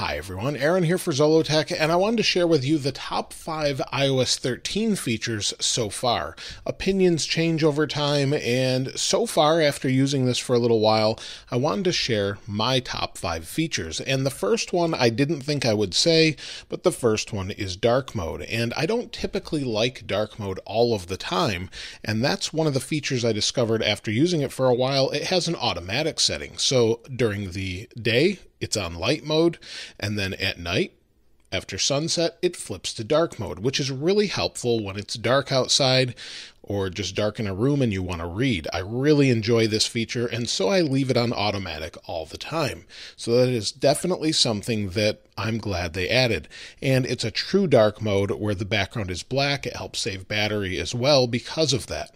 Hi everyone, Aaron here for Zollotech, and I wanted to share with you the top 5 iOS 13 features so far. Opinions change over time, and so far, after using this for a little while, I wanted to share my top 5 features. And the first one I didn't think I would say, but the first one is dark mode. And I don't typically like dark mode all of the time, and that's one of the features I discovered after using it for a while. It has an automatic setting, so during the day, it's on light mode, and then at night, after sunset, it flips to dark mode, which is really helpful when it's dark outside or just dark in a room and you want to read. I really enjoy this feature, and so I leave it on automatic all the time. So that is definitely something that I'm glad they added. And it's a true dark mode where the background is black. It helps save battery as well because of that.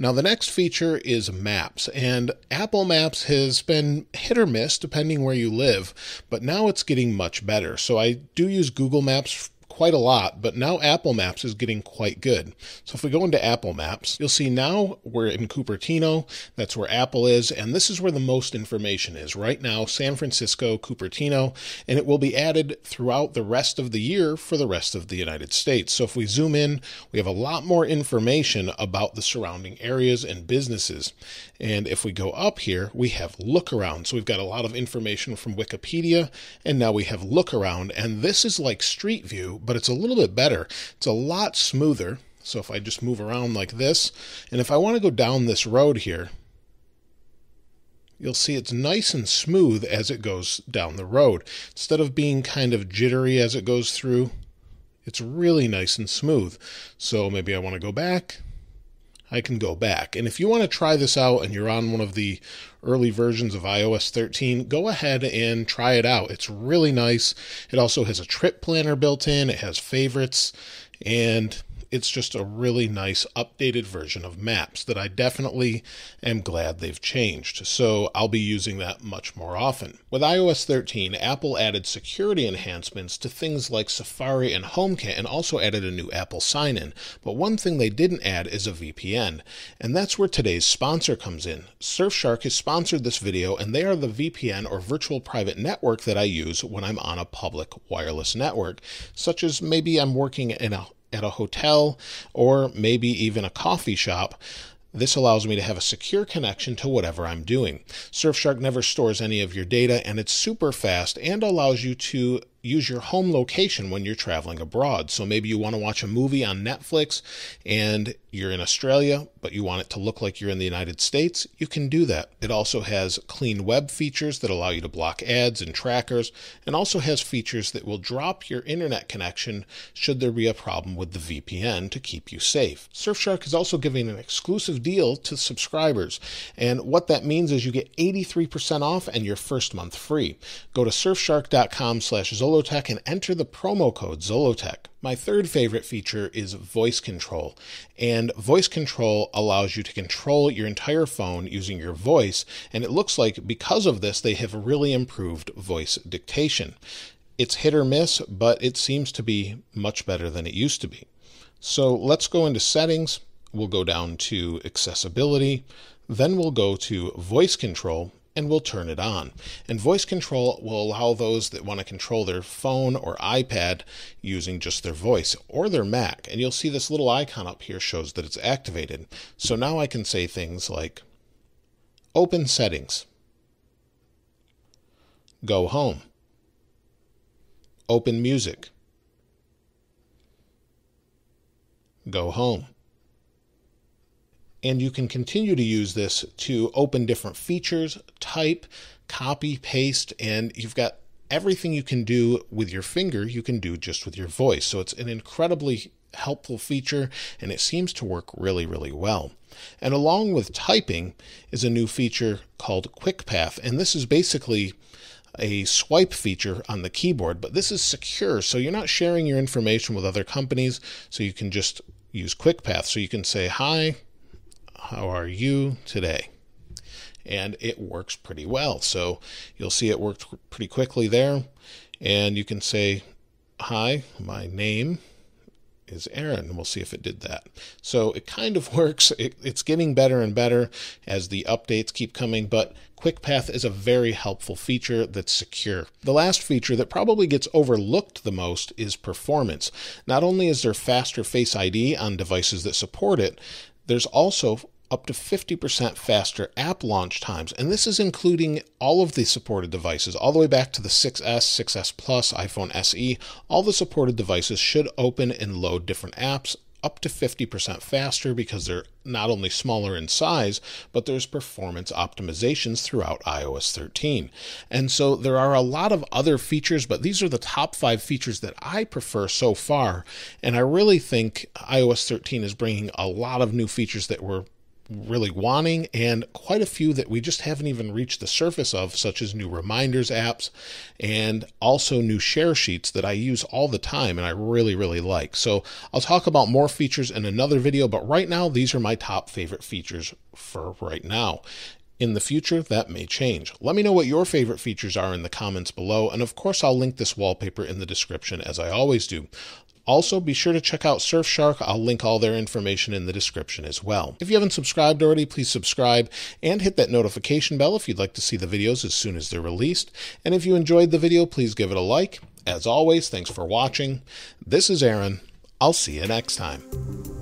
Now, the next feature is Maps, and Apple Maps has been hit or miss depending where you live, but now it's getting much better. So I do use Google Maps quite a lot, but now Apple Maps is getting quite good. So if we go into Apple Maps, you'll see now we're in Cupertino. That's where Apple is, and this is where the most information is. Right now, San Francisco, Cupertino, and it will be added throughout the rest of the year for the rest of the United States. So if we zoom in, we have a lot more information about the surrounding areas and businesses. And if we go up here, we have look around. So we've got a lot of information from Wikipedia, and now we have look around, and this is like Street View, but it's a little bit better. It's a lot smoother. So if I just move around like this, and if I want to go down this road here, you'll see it's nice and smooth as it goes down the road. Instead of being kind of jittery as it goes through, it's really nice and smooth. So maybe I want to go back. I can go back. And if you want to try this out and you're on one of the early versions of iOS 13, go ahead and try it out. It's really nice. It also has a trip planner built in, it has favorites, and it's just a really nice updated version of Maps that I definitely am glad they've changed. So I'll be using that much more often. With iOS 13, Apple added security enhancements to things like Safari and HomeKit and also added a new Apple sign in. But one thing they didn't add is a VPN. And that's where today's sponsor comes in. Surfshark has sponsored this video and they are the VPN or virtual private network that I use when I'm on a public wireless network, such as maybe I'm working in a at a hotel or maybe even a coffee shop, this allows me to have a secure connection to whatever I'm doing. Surfshark never stores any of your data and it's super fast and allows you to use your home location when you're traveling abroad. So maybe you want to watch a movie on Netflix and you're in Australia, but you want it to look like you're in the United States, you can do that. It also has clean web features that allow you to block ads and trackers, and also has features that will drop your internet connection should there be a problem with the VPN to keep you safe. Surfshark is also giving an exclusive deal to subscribers, and what that means is you get 83% off and your first month free. Go to surfshark.com slash Zollotech and enter the promo code Zollotech. My third favorite feature is voice control. And voice control allows you to control your entire phone using your voice. And it looks like because of this, they have really improved voice dictation. It's hit or miss, but it seems to be much better than it used to be. So let's go into settings. We'll go down to accessibility. Then we'll go to voice control and we'll turn it on. And voice control will allow those that want to control their phone or iPad using just their voice or their Mac. And you'll see this little icon up here shows that it's activated. So now I can say things like open settings, go home, open music, go home and you can continue to use this to open different features, type, copy, paste, and you've got everything you can do with your finger, you can do just with your voice. So it's an incredibly helpful feature and it seems to work really, really well. And along with typing is a new feature called Quick Path, and this is basically a swipe feature on the keyboard, but this is secure, so you're not sharing your information with other companies, so you can just use Quick Path. So you can say, Hi, how are you today? And it works pretty well. So you'll see it worked pretty quickly there. And you can say, Hi, my name is Aaron, we'll see if it did that. So it kind of works. It, it's getting better and better as the updates keep coming, but QuickPath is a very helpful feature that's secure. The last feature that probably gets overlooked the most is performance. Not only is there faster Face ID on devices that support it, there's also up to 50% faster app launch times. And this is including all of the supported devices, all the way back to the 6S, 6S Plus, iPhone SE. All the supported devices should open and load different apps up to 50% faster because they're not only smaller in size, but there's performance optimizations throughout iOS 13. And so there are a lot of other features, but these are the top five features that I prefer so far. And I really think iOS 13 is bringing a lot of new features that were really wanting, and quite a few that we just haven't even reached the surface of, such as new reminders apps and also new share sheets that I use all the time and I really, really like. So I'll talk about more features in another video, but right now, these are my top favorite features for right now. In the future, that may change. Let me know what your favorite features are in the comments below, and of course, I'll link this wallpaper in the description as I always do. Also, be sure to check out Surfshark. I'll link all their information in the description as well. If you haven't subscribed already, please subscribe and hit that notification bell if you'd like to see the videos as soon as they're released. And if you enjoyed the video, please give it a like. As always, thanks for watching. This is Aaron. I'll see you next time.